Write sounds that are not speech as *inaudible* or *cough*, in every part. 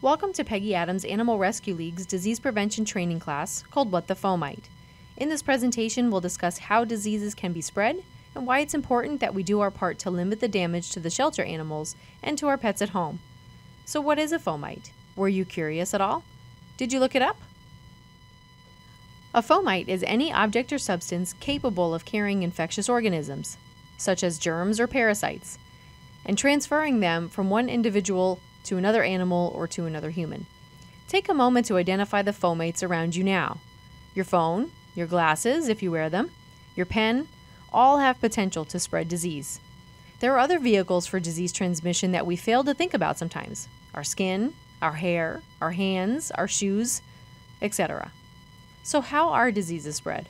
Welcome to Peggy Adams Animal Rescue League's disease prevention training class called What the Fomite. In this presentation, we'll discuss how diseases can be spread and why it's important that we do our part to limit the damage to the shelter animals and to our pets at home. So, what is a fomite? Were you curious at all? Did you look it up? A fomite is any object or substance capable of carrying infectious organisms, such as germs or parasites, and transferring them from one individual to another animal or to another human. Take a moment to identify the fomites around you now. Your phone, your glasses, if you wear them, your pen, all have potential to spread disease. There are other vehicles for disease transmission that we fail to think about sometimes our skin, our hair, our hands, our shoes, etc. So, how are diseases spread?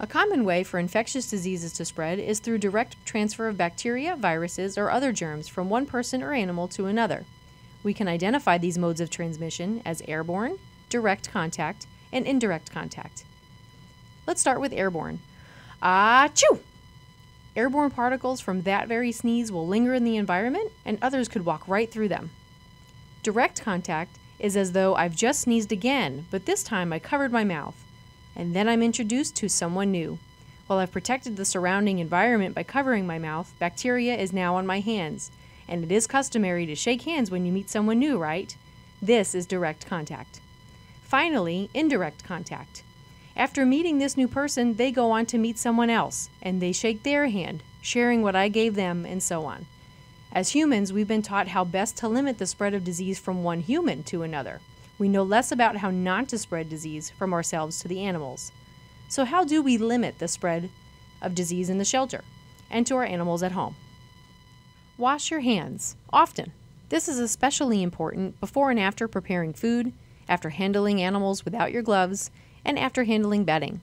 A common way for infectious diseases to spread is through direct transfer of bacteria, viruses, or other germs from one person or animal to another. We can identify these modes of transmission as airborne, direct contact, and indirect contact. Let's start with airborne. Achoo! Airborne particles from that very sneeze will linger in the environment, and others could walk right through them. Direct contact is as though I've just sneezed again, but this time I covered my mouth and then I'm introduced to someone new. While I've protected the surrounding environment by covering my mouth, bacteria is now on my hands, and it is customary to shake hands when you meet someone new, right? This is direct contact. Finally, indirect contact. After meeting this new person, they go on to meet someone else, and they shake their hand, sharing what I gave them, and so on. As humans, we've been taught how best to limit the spread of disease from one human to another we know less about how not to spread disease from ourselves to the animals. So, how do we limit the spread of disease in the shelter and to our animals at home? Wash your hands often. This is especially important before and after preparing food, after handling animals without your gloves, and after handling bedding.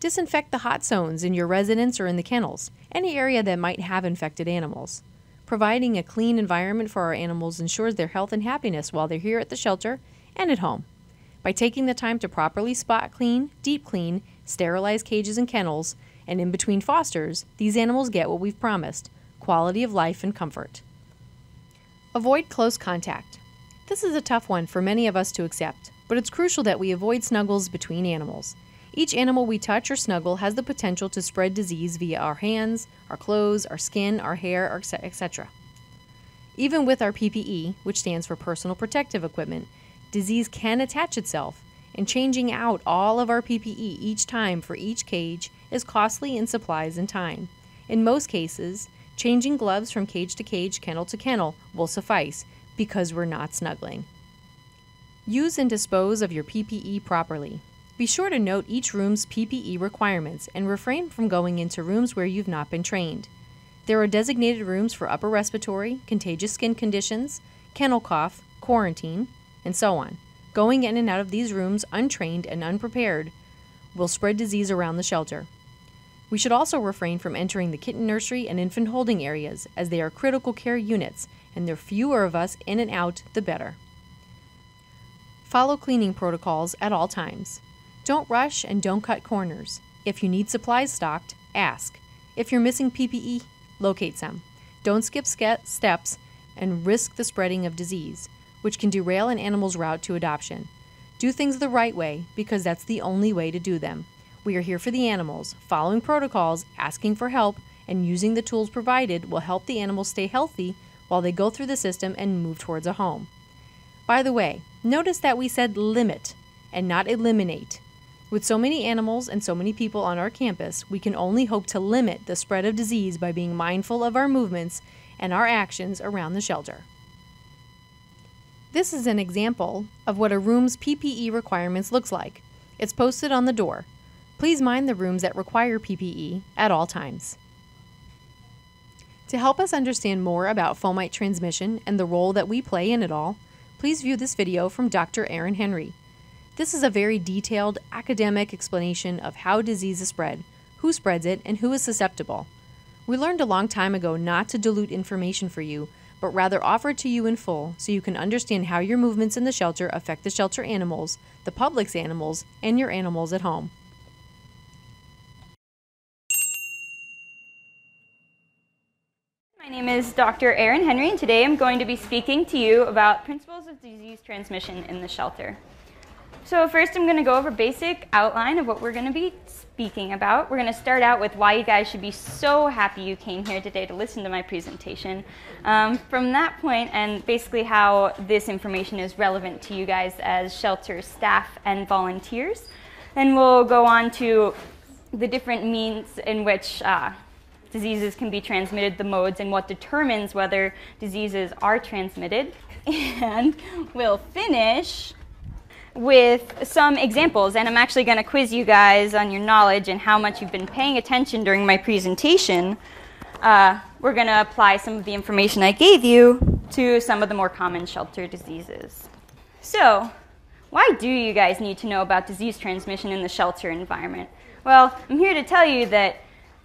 Disinfect the hot zones in your residence or in the kennels, any area that might have infected animals. Providing a clean environment for our animals ensures their health and happiness while they're here at the shelter and at home. By taking the time to properly spot clean, deep clean, sterilize cages and kennels, and in between fosters, these animals get what we've promised quality of life and comfort. Avoid close contact. This is a tough one for many of us to accept, but it's crucial that we avoid snuggles between animals. Each animal we touch or snuggle has the potential to spread disease via our hands, our clothes, our skin, our hair, etc. Even with our PPE, which stands for personal protective equipment, disease can attach itself, and changing out all of our PPE each time for each cage is costly in supplies and time. In most cases, changing gloves from cage to cage, kennel to kennel will suffice because we're not snuggling. Use and dispose of your PPE properly. Be sure to note each room's PPE requirements and refrain from going into rooms where you've not been trained. There are designated rooms for upper respiratory, contagious skin conditions, kennel cough, quarantine, and so on. Going in and out of these rooms untrained and unprepared will spread disease around the shelter. We should also refrain from entering the kitten nursery and infant holding areas, as they are critical care units, and the fewer of us in and out, the better. Follow cleaning protocols at all times. Don't rush and don't cut corners. If you need supplies stocked, ask. If you're missing PPE, locate some. Don't skip steps and risk the spreading of disease which can derail an animal's route to adoption. Do things the right way because that's the only way to do them. We are here for the animals. Following protocols, asking for help, and using the tools provided will help the animals stay healthy while they go through the system and move towards a home. By the way, notice that we said limit and not eliminate. With so many animals and so many people on our campus, we can only hope to limit the spread of disease by being mindful of our movements and our actions around the shelter. This is an example of what a room's PPE requirements looks like. It's posted on the door. Please mind the rooms that require PPE at all times. To help us understand more about fomite transmission and the role that we play in it all, please view this video from Dr. Erin Henry. This is a very detailed academic explanation of how disease is spread, who spreads it, and who is susceptible. We learned a long time ago not to dilute information for you, but rather offer it to you in full so you can understand how your movements in the shelter affect the shelter animals, the public's animals, and your animals at home. My name is Dr. Erin Henry, and today I'm going to be speaking to you about principles of disease transmission in the shelter. So first I'm going to go over basic outline of what we're going to be speaking about. We're going to start out with why you guys should be so happy you came here today to listen to my presentation. Um, from that point, and basically how this information is relevant to you guys as shelter staff and volunteers. Then we'll go on to the different means in which uh, diseases can be transmitted, the modes, and what determines whether diseases are transmitted. *laughs* And we'll finish with some examples, and I'm actually going to quiz you guys on your knowledge and how much you've been paying attention during my presentation. Uh, we're going to apply some of the information I gave you to some of the more common shelter diseases. So, why do you guys need to know about disease transmission in the shelter environment? Well, I'm here to tell you that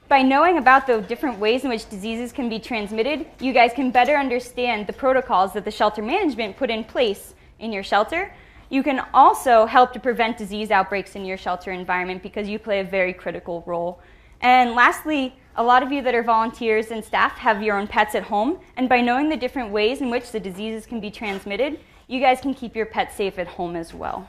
by knowing about the different ways in which diseases can be transmitted, you guys can better understand the protocols that the shelter management put in place in your shelter you can also help to prevent disease outbreaks in your shelter environment because you play a very critical role. And lastly, a lot of you that are volunteers and staff have your own pets at home, and by knowing the different ways in which the diseases can be transmitted, you guys can keep your pets safe at home as well.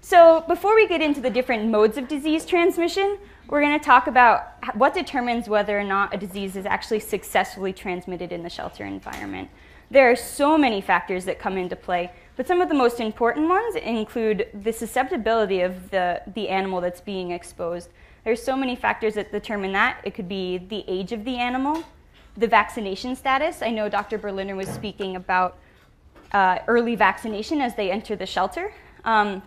So before we get into the different modes of disease transmission, we're going to talk about what determines whether or not a disease is actually successfully transmitted in the shelter environment. There are so many factors that come into play, but some of the most important ones include the susceptibility of the, the animal that's being exposed. There's so many factors that determine that. It could be the age of the animal, the vaccination status. I know Dr. Berliner was speaking about uh, early vaccination as they enter the shelter. Um,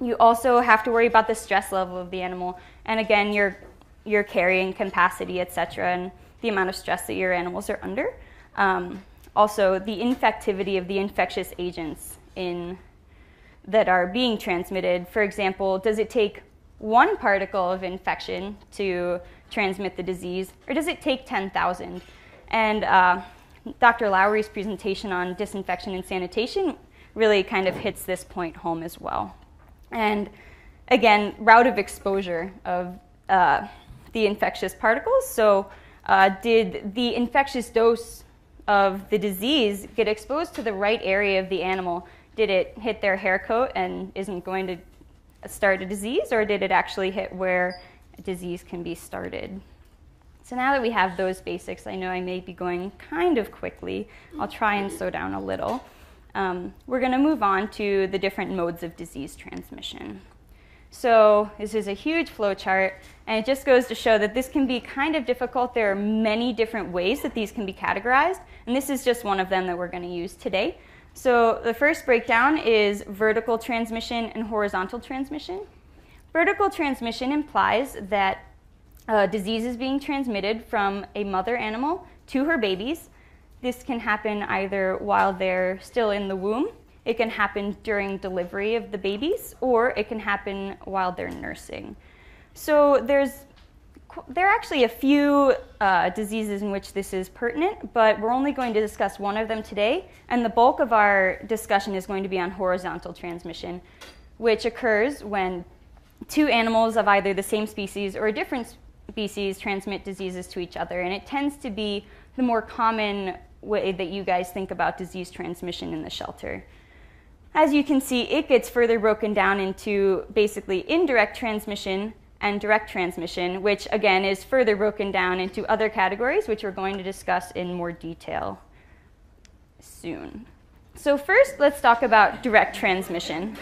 you also have to worry about the stress level of the animal, and again, your your carrying capacity, etc., and the amount of stress that your animals are under. Um, also, the infectivity of the infectious agents in that are being transmitted. For example, does it take one particle of infection to transmit the disease, or does it take 10,000? And uh, Dr. Lowry's presentation on disinfection and sanitation really kind of hits this point home as well. And again, route of exposure of uh, the infectious particles. So, uh, did the infectious dose of the disease get exposed to the right area of the animal did it hit their hair coat and isn't going to start a disease, or did it actually hit where disease can be started? So now that we have those basics, I know I may be going kind of quickly. I'll try and slow down a little. Um, we're going to move on to the different modes of disease transmission. So this is a huge flow chart, and it just goes to show that this can be kind of difficult. There are many different ways that these can be categorized, and this is just one of them that we're going to use today. So the first breakdown is vertical transmission and horizontal transmission. Vertical transmission implies that a disease is being transmitted from a mother animal to her babies. This can happen either while they're still in the womb, it can happen during delivery of the babies, or it can happen while they're nursing. So there's there are actually a few uh, diseases in which this is pertinent, but we're only going to discuss one of them today, and the bulk of our discussion is going to be on horizontal transmission, which occurs when two animals of either the same species or a different species transmit diseases to each other, and it tends to be the more common way that you guys think about disease transmission in the shelter. As you can see, it gets further broken down into basically indirect transmission, and direct transmission, which again is further broken down into other categories, which we're going to discuss in more detail soon. So, first, let's talk about direct transmission.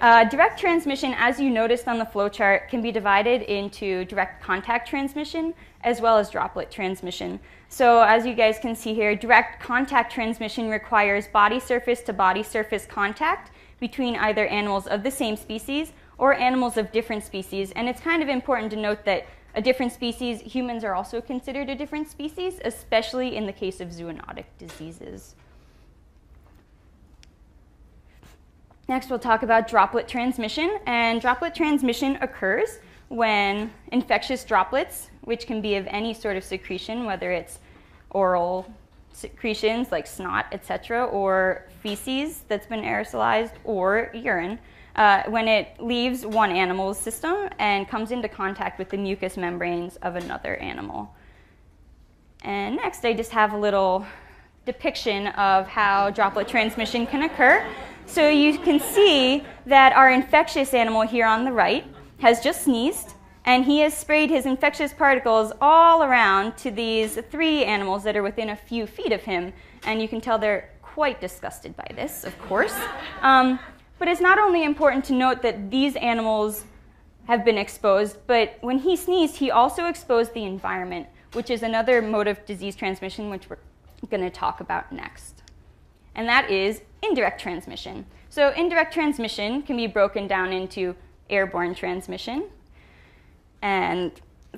Uh, direct transmission, as you noticed on the flowchart, can be divided into direct contact transmission as well as droplet transmission. So, as you guys can see here, direct contact transmission requires body surface to body surface contact between either animals of the same species or animals of different species. And it's kind of important to note that a different species, humans are also considered a different species, especially in the case of zoonotic diseases. Next, we'll talk about droplet transmission. And droplet transmission occurs when infectious droplets, which can be of any sort of secretion, whether it's oral secretions like snot, etc., or feces that's been aerosolized, or urine, uh, when it leaves one animal's system and comes into contact with the mucous membranes of another animal. And next, I just have a little depiction of how droplet transmission can occur. So you can see that our infectious animal here on the right has just sneezed, and he has sprayed his infectious particles all around to these three animals that are within a few feet of him. And you can tell they're quite disgusted by this, of course. Um, but it's not only important to note that these animals have been exposed, but when he sneezed, he also exposed the environment, which is another mode of disease transmission, which we're going to talk about next. And that is indirect transmission. So, indirect transmission can be broken down into airborne transmission and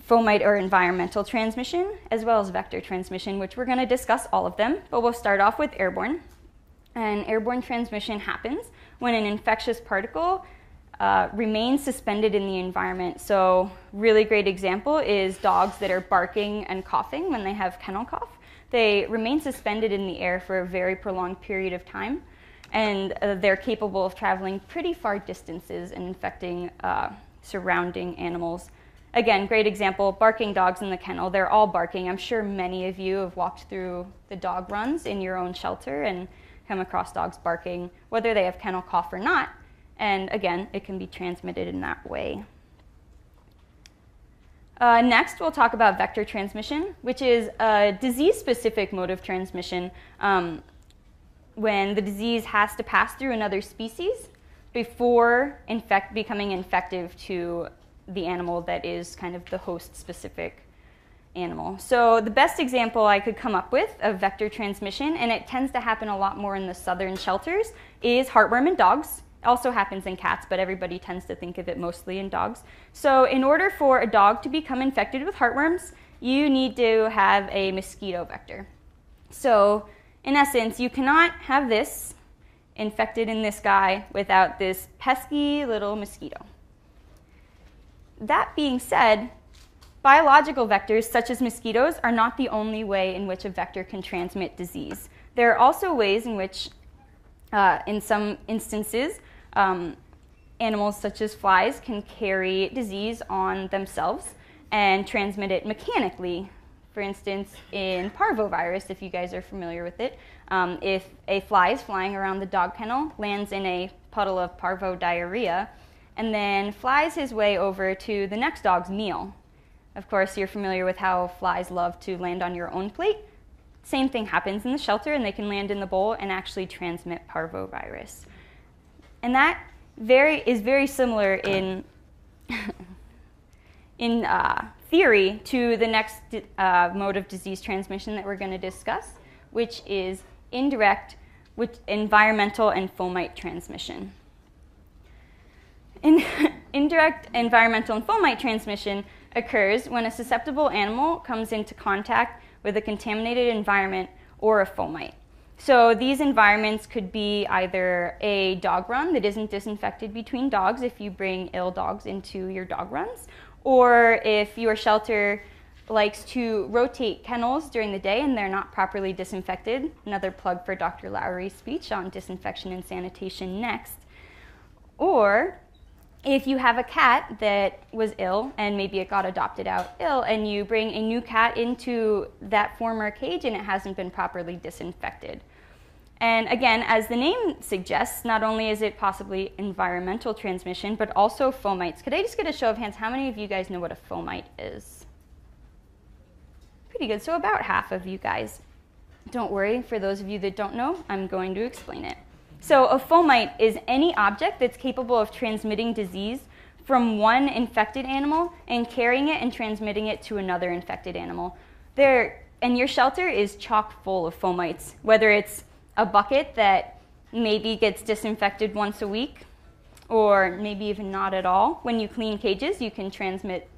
fomite or environmental transmission, as well as vector transmission, which we're going to discuss all of them, but we'll start off with airborne. And airborne transmission happens when an infectious particle uh, remains suspended in the environment. So, really great example is dogs that are barking and coughing when they have kennel cough. They remain suspended in the air for a very prolonged period of time, and uh, they're capable of traveling pretty far distances and infecting uh, surrounding animals. Again, great example barking dogs in the kennel. They're all barking. I'm sure many of you have walked through the dog runs in your own shelter and come across dogs barking, whether they have kennel cough or not. And again, it can be transmitted in that way. Uh, next, we'll talk about vector transmission, which is a disease specific mode of transmission um, when the disease has to pass through another species before infect, becoming infective to the animal that is kind of the host specific animal. So, the best example I could come up with of vector transmission, and it tends to happen a lot more in the southern shelters, is heartworm in dogs It also happens in cats, but everybody tends to think of it mostly in dogs. So, in order for a dog to become infected with heartworms, you need to have a mosquito vector. So, in essence, you cannot have this infected in this guy without this pesky little mosquito. That being said, biological vectors such as mosquitoes are not the only way in which a vector can transmit disease. There are also ways in which, uh, in some instances, um, animals such as flies can carry disease on themselves and transmit it mechanically. For instance, in parvovirus, if you guys are familiar with it, um, if a fly is flying around the dog kennel, lands in a puddle of parvo diarrhea, and then flies his way over to the next dog's meal. Of course, you're familiar with how flies love to land on your own plate. Same thing happens in the shelter, and they can land in the bowl and actually transmit parvovirus. And that very, is very similar in, *laughs* in uh, theory to the next uh, mode of disease transmission that we're going to discuss, which is indirect with environmental and fomite transmission. In, *laughs* indirect environmental and fomite transmission occurs when a susceptible animal comes into contact with a contaminated environment or a fomite. So these environments could be either a dog run that isn't disinfected between dogs if you bring ill dogs into your dog runs, or if your shelter likes to rotate kennels during the day and they're not properly disinfected. Another plug for Dr. Lowry's speech on disinfection and sanitation next. Or if you have a cat that was ill and maybe it got adopted out ill and you bring a new cat into that former cage and it hasn't been properly disinfected. And again, as the name suggests, not only is it possibly environmental transmission, but also fomites. Could I just get a show of hands? How many of you guys know what a fomite is? Pretty good. So, about half of you guys. Don't worry, for those of you that don't know, I'm going to explain it. So, a fomite is any object that's capable of transmitting disease from one infected animal and carrying it and transmitting it to another infected animal. There, and your shelter is chock full of fomites, whether it's a bucket that maybe gets disinfected once a week, or maybe even not at all. When you clean cages, you can transmit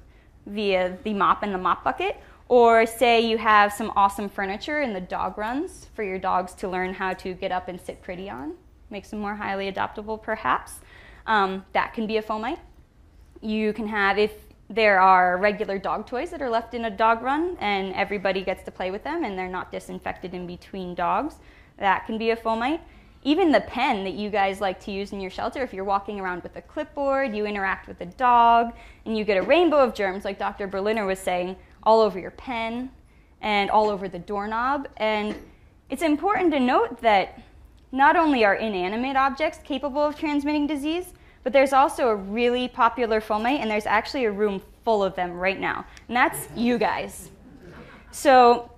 via the mop and the mop bucket, or say you have some awesome furniture in the dog runs for your dogs to learn how to get up and sit pretty on makes them more highly adaptable perhaps. Um, that can be a fomite. You can have, if there are regular dog toys that are left in a dog run and everybody gets to play with them and they're not disinfected in between dogs, that can be a fomite. Even the pen that you guys like to use in your shelter, if you're walking around with a clipboard, you interact with a dog, and you get a rainbow of germs, like Dr. Berliner was saying, all over your pen, and all over the doorknob. And it's important to note that not only are inanimate objects capable of transmitting disease, but there's also a really popular fomite, and there's actually a room full of them right now, and that's you guys. So,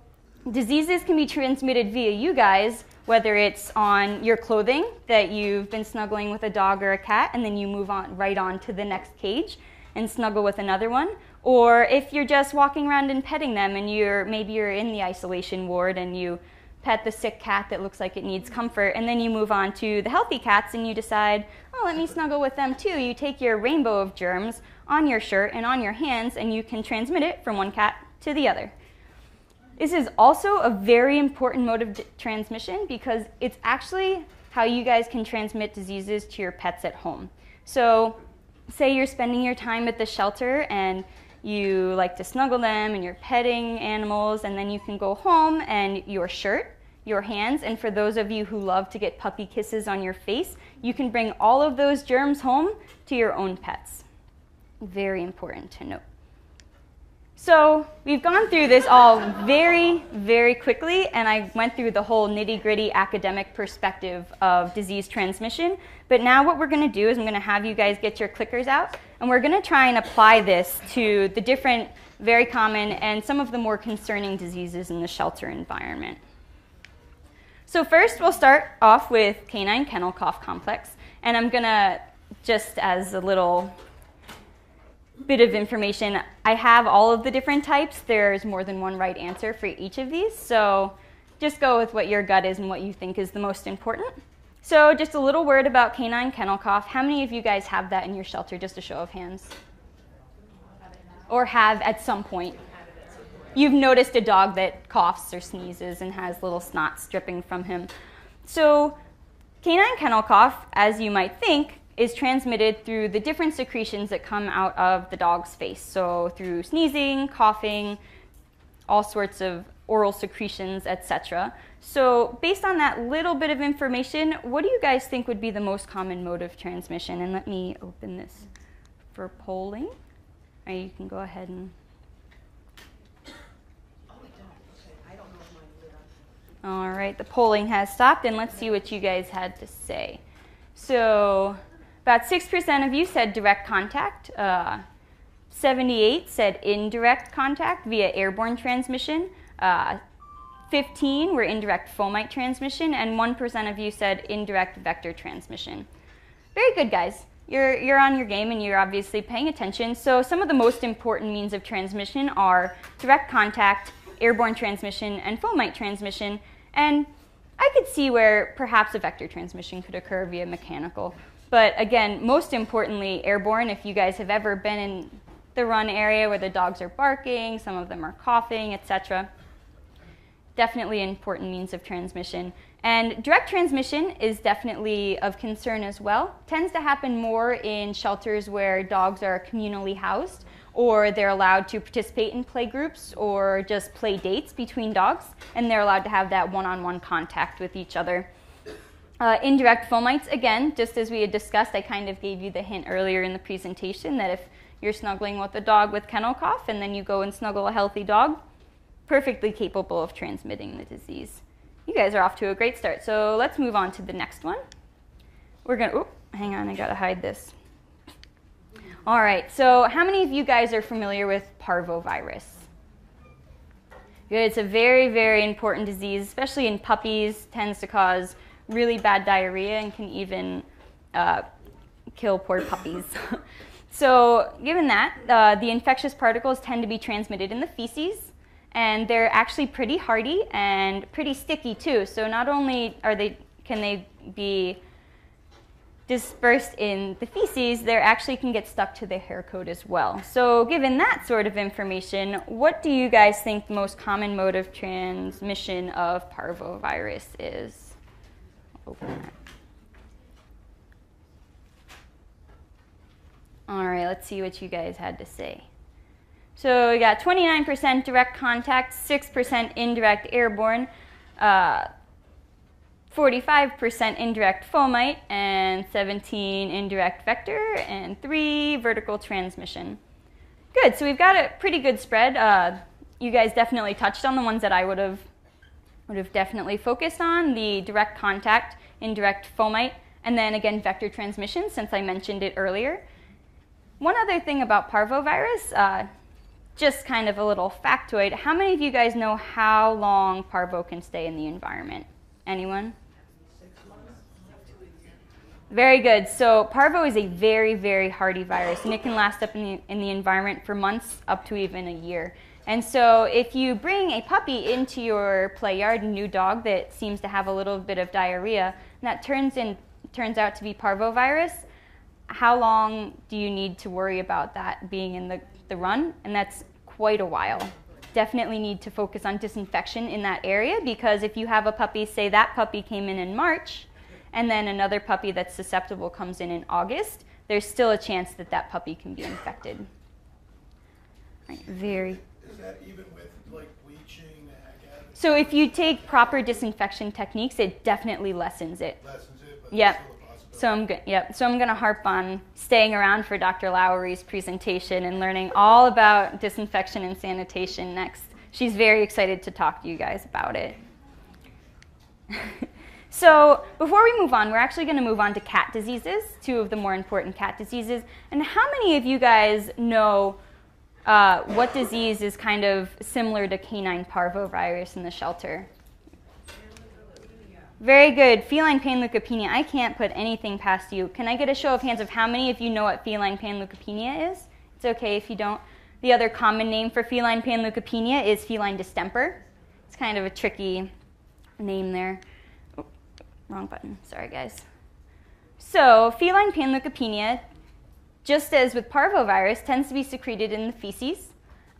diseases can be transmitted via you guys, whether it's on your clothing that you've been snuggling with a dog or a cat, and then you move on right on to the next cage and snuggle with another one, or if you're just walking around and petting them, and you're maybe you're in the isolation ward and you pet the sick cat that looks like it needs comfort, and then you move on to the healthy cats and you decide, oh, let me snuggle with them too. You take your rainbow of germs on your shirt and on your hands, and you can transmit it from one cat to the other. This is also a very important mode of transmission because it's actually how you guys can transmit diseases to your pets at home. So, say you're spending your time at the shelter and you like to snuggle them and you're petting animals, and then you can go home and your shirt, your hands, and for those of you who love to get puppy kisses on your face, you can bring all of those germs home to your own pets. Very important to note. So, we've gone through this all very, very quickly, and I went through the whole nitty gritty academic perspective of disease transmission. But now, what we're going to do is I'm going to have you guys get your clickers out, and we're going to try and apply this to the different, very common, and some of the more concerning diseases in the shelter environment. So, first, we'll start off with canine kennel cough complex, and I'm going to just as a little bit of information. I have all of the different types. There's more than one right answer for each of these. So just go with what your gut is and what you think is the most important. So just a little word about canine kennel cough. How many of you guys have that in your shelter? Just a show of hands. Or have at some point. You've noticed a dog that coughs or sneezes and has little snots dripping from him. So canine kennel cough, as you might think, is transmitted through the different secretions that come out of the dog's face. So through sneezing, coughing, all sorts of oral secretions, etc. So based on that little bit of information, what do you guys think would be the most common mode of transmission? And let me open this for polling. Right, you can go ahead and. All right, the polling has stopped, and let's see what you guys had to say. So, about 6% of you said direct contact. Uh, 78 said indirect contact via airborne transmission. Uh, 15 were indirect fomite transmission, and 1% of you said indirect vector transmission. Very good, guys. You're, you're on your game and you're obviously paying attention. So, some of the most important means of transmission are direct contact, airborne transmission, and fomite transmission. And I could see where perhaps a vector transmission could occur via mechanical. But again, most importantly, airborne, if you guys have ever been in the run area where the dogs are barking, some of them are coughing, etc. Definitely an important means of transmission. And direct transmission is definitely of concern as well. Tends to happen more in shelters where dogs are communally housed or they're allowed to participate in play groups or just play dates between dogs and they're allowed to have that one-on-one contact with each other. Uh, indirect fomites, again, just as we had discussed, I kind of gave you the hint earlier in the presentation that if you're snuggling with a dog with kennel cough and then you go and snuggle a healthy dog, perfectly capable of transmitting the disease. You guys are off to a great start. So let's move on to the next one. We're going to, oh, hang on, I got to hide this. All right, so how many of you guys are familiar with parvovirus? Good, it's a very, very important disease, especially in puppies, tends to cause really bad diarrhea and can even uh, kill poor puppies. *laughs* so, given that, uh, the infectious particles tend to be transmitted in the feces, and they're actually pretty hardy and pretty sticky too. So, not only are they can they be dispersed in the feces, they actually can get stuck to the hair coat as well. So, given that sort of information, what do you guys think the most common mode of transmission of parvovirus is? All right, let's see what you guys had to say. So we got 29% direct contact, 6% indirect airborne, uh, 45% indirect fomite, and 17 indirect vector, and 3 vertical transmission. Good, so we've got a pretty good spread. Uh, you guys definitely touched on the ones that I would have would have definitely focused on the direct contact, indirect fomite, and then again vector transmission since I mentioned it earlier. One other thing about parvovirus, uh, just kind of a little factoid. How many of you guys know how long parvo can stay in the environment? Anyone? Very good. So parvo is a very, very hardy virus, and it can last up in the, in the environment for months, up to even a year. And so if you bring a puppy into your play yard, a new dog that seems to have a little bit of diarrhea, and that turns in turns out to be parvovirus, how long do you need to worry about that being in the, the run? And that's quite a while. Definitely need to focus on disinfection in that area because if you have a puppy, say that puppy came in in March, and then another puppy that's susceptible comes in in August, there's still a chance that that puppy can be infected. Right, very. Is that even with like bleaching? So if you take proper disinfection techniques, it definitely lessens it. Lessens it, but Yep. So I'm yep. So I'm going to harp on staying around for Dr. Lowry's presentation and learning all about disinfection and sanitation next. She's very excited to talk to you guys about it. *laughs* so before we move on, we're actually going to move on to cat diseases, two of the more important cat diseases. And how many of you guys know uh, what disease is kind of similar to canine parvovirus in the shelter? Very good. Feline panleukopenia. I can't put anything past you. Can I get a show of hands of how many of you know what feline panleukopenia is? It's okay if you don't. The other common name for feline panleukopenia is feline distemper. It's kind of a tricky name there. Oh, wrong button. Sorry, guys. So, feline panleukopenia, just as with parvovirus, tends to be secreted in the feces.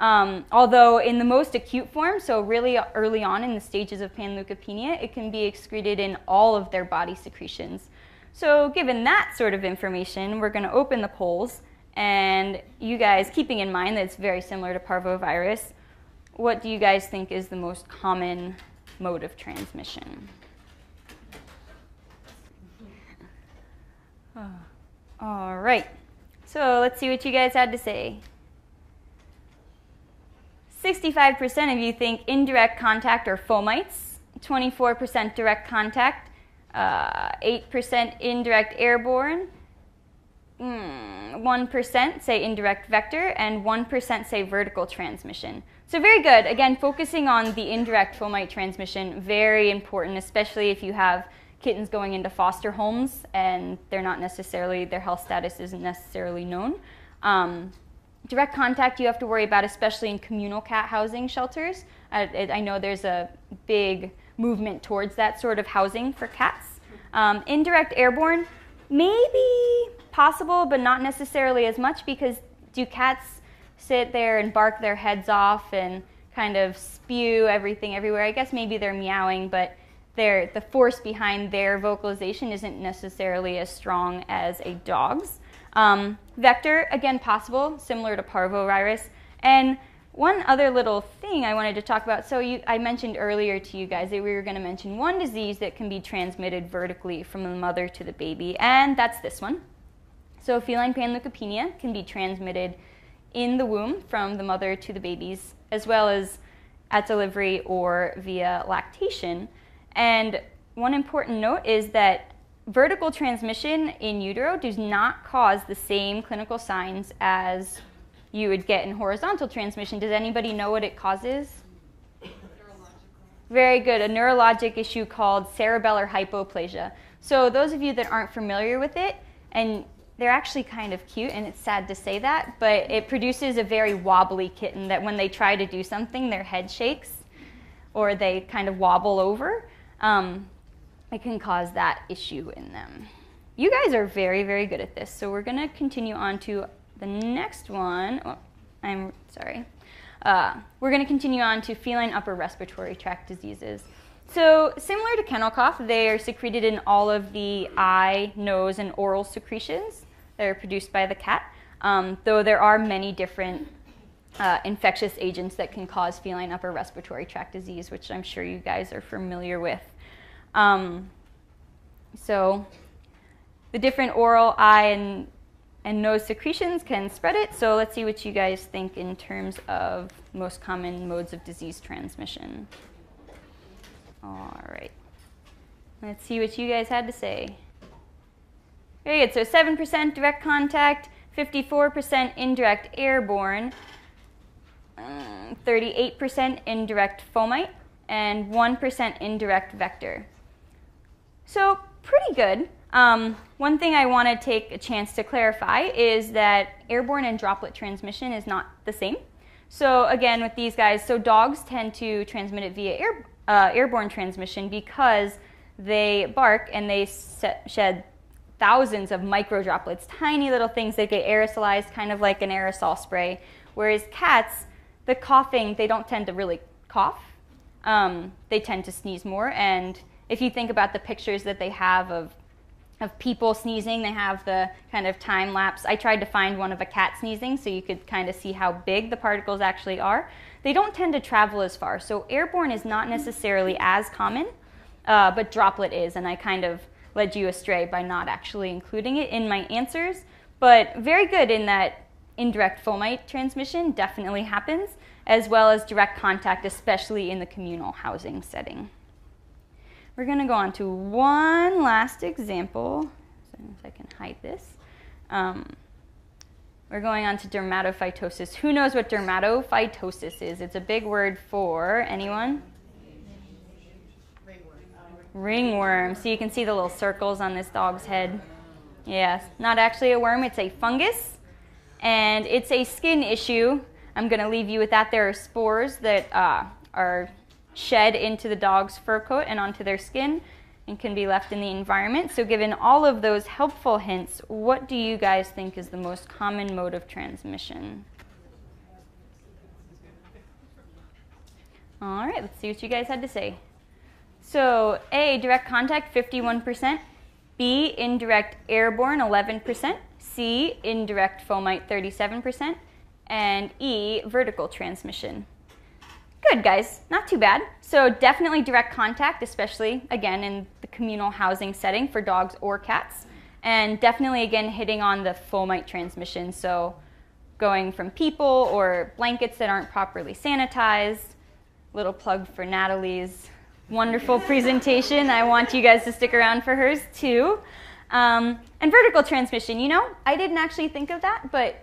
Um, although in the most acute form, so really early on in the stages of panleukopenia, it can be excreted in all of their body secretions. So given that sort of information, we're going to open the polls, and you guys, keeping in mind that it's very similar to parvovirus, what do you guys think is the most common mode of transmission? All right. So let's see what you guys had to say. 65% of you think indirect contact or fomites, 24% direct contact, uh, 8% indirect airborne, mm, 1% say indirect vector, and 1% say vertical transmission. So, very good. Again, focusing on the indirect fomite transmission, very important, especially if you have kittens going into foster homes and they're not necessarily, their health status isn't necessarily known. Um, direct contact you have to worry about, especially in communal cat housing shelters. I, I know there's a big movement towards that sort of housing for cats. Um, indirect airborne, maybe possible, but not necessarily as much because do cats sit there and bark their heads off and kind of spew everything everywhere? I guess maybe they're meowing, but the force behind their vocalization isn't necessarily as strong as a dog's. Um, vector, again, possible, similar to parvovirus. And one other little thing I wanted to talk about. So you, I mentioned earlier to you guys that we were going to mention one disease that can be transmitted vertically from the mother to the baby, and that's this one. So feline panleukopenia can be transmitted in the womb from the mother to the babies, as well as at delivery or via lactation. And one important note is that vertical transmission in utero does not cause the same clinical signs as you would get in horizontal transmission. Does anybody know what it causes? Very good. A neurologic issue called cerebellar hypoplasia. So, those of you that aren't familiar with it, and they're actually kind of cute, and it's sad to say that, but it produces a very wobbly kitten that when they try to do something, their head shakes or they kind of wobble over. Um, it can cause that issue in them. You guys are very, very good at this. So we're going to continue on to the next one. Oh, I'm sorry. Uh, we're going to continue on to feline upper respiratory tract diseases. So similar to kennel cough, they are secreted in all of the eye, nose, and oral secretions that are produced by the cat, um, though there are many different uh, infectious agents that can cause feline upper respiratory tract disease, which I'm sure you guys are familiar with. Um, so the different oral, eye, and and nose secretions can spread it. So let's see what you guys think in terms of most common modes of disease transmission. All right. Let's see what you guys had to say. Very good. So 7% direct contact, 54% indirect airborne, 38% mm, indirect fomite, and 1% indirect vector. So pretty good. Um, one thing I want to take a chance to clarify is that airborne and droplet transmission is not the same. So again, with these guys, so dogs tend to transmit it via air, uh, airborne transmission because they bark and they set, shed thousands of micro droplets, tiny little things that get aerosolized, kind of like an aerosol spray. Whereas cats, the coughing, they don't tend to really cough. Um, they tend to sneeze more. And if you think about the pictures that they have of of people sneezing. They have the kind of time lapse. I tried to find one of a cat sneezing so you could kind of see how big the particles actually are. They don't tend to travel as far. So airborne is not necessarily as common, uh, but droplet is. And I kind of led you astray by not actually including it in my answers. But very good in that indirect fomite transmission definitely happens, as well as direct contact, especially in the communal housing setting. We're going to go on to one last example. So if I can hide this. Um, we're going on to dermatophytosis. Who knows what dermatophytosis is? It's a big word for anyone? Ringworm. So you can see the little circles on this dog's head. Yes, not actually a worm, it's a fungus. And it's a skin issue. I'm going to leave you with that. There are spores that uh, are shed into the dog's fur coat and onto their skin and can be left in the environment. So, given all of those helpful hints, what do you guys think is the most common mode of transmission? All right, let's see what you guys had to say. So A, direct contact, 51%. B, indirect airborne, 11%. C, indirect fomite, 37%. And E, vertical transmission. Good, guys. Not too bad. So definitely direct contact, especially, again, in the communal housing setting for dogs or cats. And definitely, again, hitting on the fomite transmission. So going from people or blankets that aren't properly sanitized. Little plug for Natalie's wonderful presentation. I want you guys to stick around for hers too. Um, and vertical transmission, you know, I didn't actually think of that, but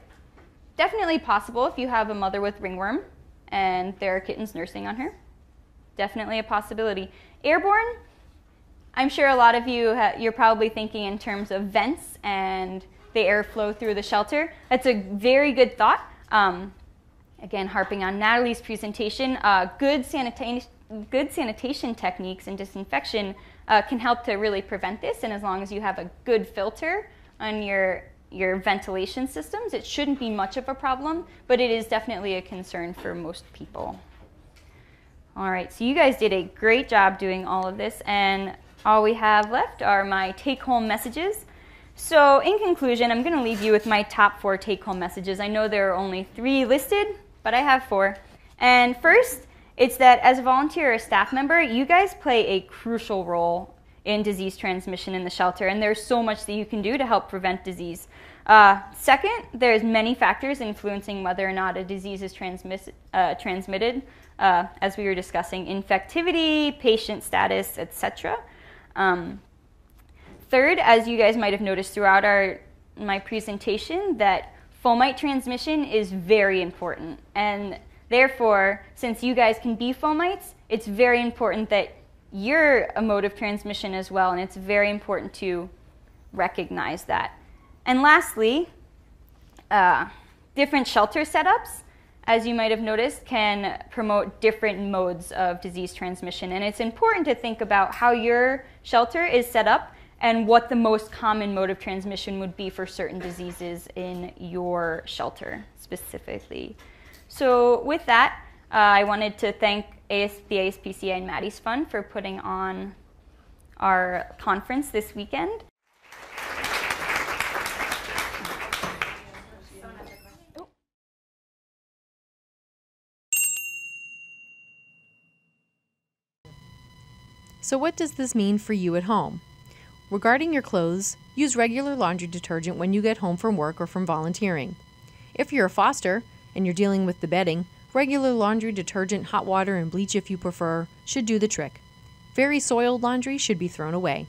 definitely possible if you have a mother with ringworm and there are kittens nursing on her. Definitely a possibility. Airborne, I'm sure a lot of you, ha- you're probably thinking in terms of vents and the airflow through the shelter. That's a very good thought. Um, again, harping on Natalie's presentation, uh, good sanitation good sanitation techniques and disinfection uh, can help to really prevent this. And as long as you have a good filter on your your ventilation systems, it shouldn't be much of a problem, but it is definitely a concern for most people. All right, so you guys did a great job doing all of this, and all we have left are my take home messages. So, in conclusion, I'm going to leave you with my top four take home messages. I know there are only three listed, but I have four. And first, it's that as a volunteer or staff member, you guys play a crucial role in disease transmission in the shelter, and there's so much that you can do to help prevent disease. Uh, second, there's many factors influencing whether or not a disease is transmis- uh, transmitted, uh, as we were discussing, infectivity, patient status, etc. Um, third, as you guys might have noticed throughout our my presentation, that fomite transmission is very important, and Therefore, since you guys can be fomites, it's very important that you're a mode of transmission as well, and it's very important to recognize that. And lastly, uh, different shelter setups, as you might have noticed, can promote different modes of disease transmission. And it's important to think about how your shelter is set up and what the most common mode of transmission would be for certain diseases in your shelter specifically. So with that, uh, I wanted to thank AS, the ASPCA and Maddie's Fund for putting on our conference this weekend. So, what does this mean for you at home? Regarding your clothes, use regular laundry detergent when you get home from work or from volunteering. If you're a foster and you're dealing with the bedding, regular laundry detergent, hot water, and bleach if you prefer should do the trick. Very soiled laundry should be thrown away.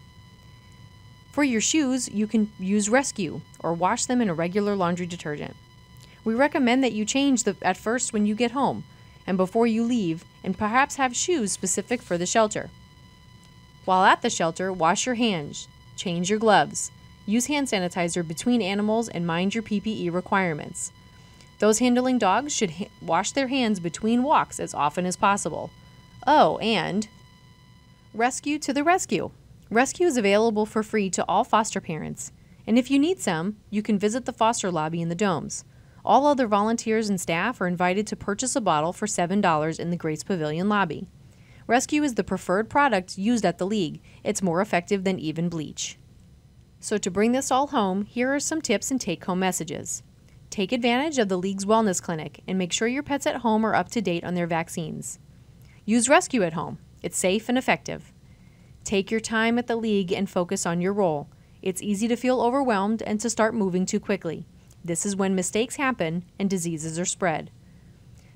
For your shoes, you can use Rescue or wash them in a regular laundry detergent. We recommend that you change the, at first when you get home and before you leave, and perhaps have shoes specific for the shelter. While at the shelter, wash your hands, change your gloves, use hand sanitizer between animals, and mind your PPE requirements. Those handling dogs should ha- wash their hands between walks as often as possible. Oh, and Rescue to the rescue. Rescue is available for free to all foster parents, and if you need some, you can visit the foster lobby in the domes. All other volunteers and staff are invited to purchase a bottle for $7 in the Grace Pavilion lobby. Rescue is the preferred product used at the league. It's more effective than even bleach. So, to bring this all home, here are some tips and take home messages. Take advantage of the league's wellness clinic and make sure your pets at home are up to date on their vaccines. Use Rescue at home, it's safe and effective. Take your time at the league and focus on your role. It's easy to feel overwhelmed and to start moving too quickly. This is when mistakes happen and diseases are spread.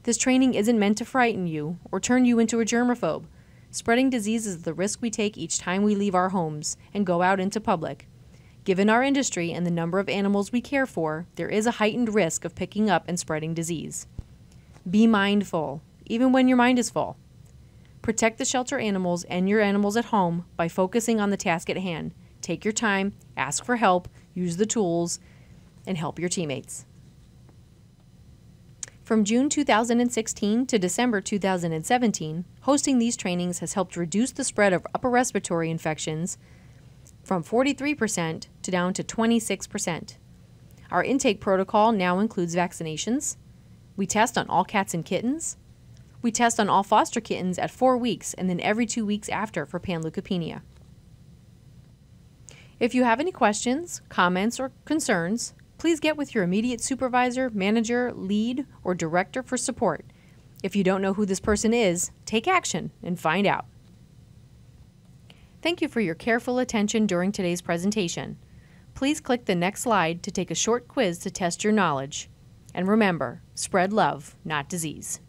This training isn't meant to frighten you or turn you into a germaphobe. Spreading disease is the risk we take each time we leave our homes and go out into public. Given our industry and the number of animals we care for, there is a heightened risk of picking up and spreading disease. Be mindful, even when your mind is full. Protect the shelter animals and your animals at home by focusing on the task at hand. Take your time, ask for help, use the tools, and help your teammates. From June 2016 to December 2017, hosting these trainings has helped reduce the spread of upper respiratory infections from 43% to down to 26%. Our intake protocol now includes vaccinations. We test on all cats and kittens. We test on all foster kittens at four weeks and then every two weeks after for panleukopenia. If you have any questions, comments, or concerns, please get with your immediate supervisor, manager, lead, or director for support. If you don't know who this person is, take action and find out. Thank you for your careful attention during today's presentation. Please click the next slide to take a short quiz to test your knowledge. And remember, spread love, not disease.